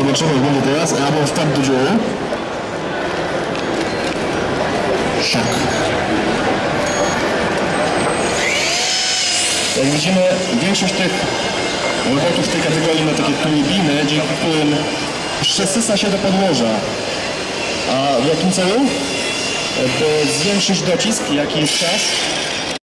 Zobaczymy jak będzie teraz. Albo wstęp do dziury. Szok. Jak widzimy, większość tych robotów w tej kategorii ma takie turbiny, dzięki którym przesysa się do podłoża. A w jakim celu? E, by zwiększyć docisk, jaki jest czas